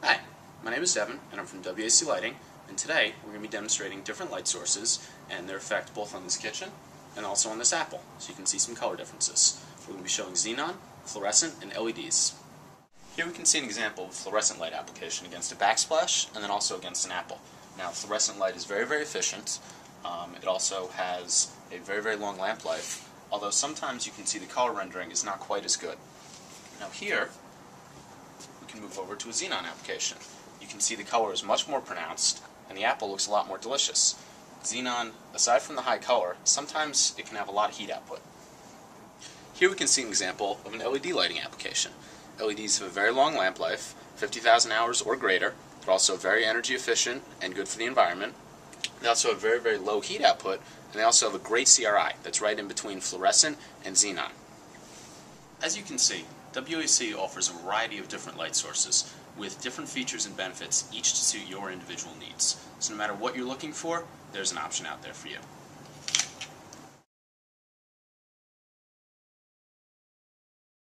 Hi, my name is Devin, and I'm from WAC Lighting, and today we're going to be demonstrating different light sources and their effect both on this kitchen and also on this apple, so you can see some color differences. We're going to be showing xenon, fluorescent, and LEDs. Here we can see an example of fluorescent light application against a backsplash and then also against an apple. Now fluorescent light is very, very efficient. Um, it also has a very, very long lamp life, although sometimes you can see the color rendering is not quite as good. Now here, can move over to a xenon application. You can see the color is much more pronounced, and the apple looks a lot more delicious. Xenon, aside from the high color, sometimes it can have a lot of heat output. Here we can see an example of an LED lighting application. LEDs have a very long lamp life, 50,000 hours or greater. They're also very energy efficient and good for the environment. They also have very, very low heat output, and they also have a great CRI that's right in between fluorescent and xenon. As you can see, WAC offers a variety of different light sources with different features and benefits, each to suit your individual needs. So no matter what you're looking for, there's an option out there for you.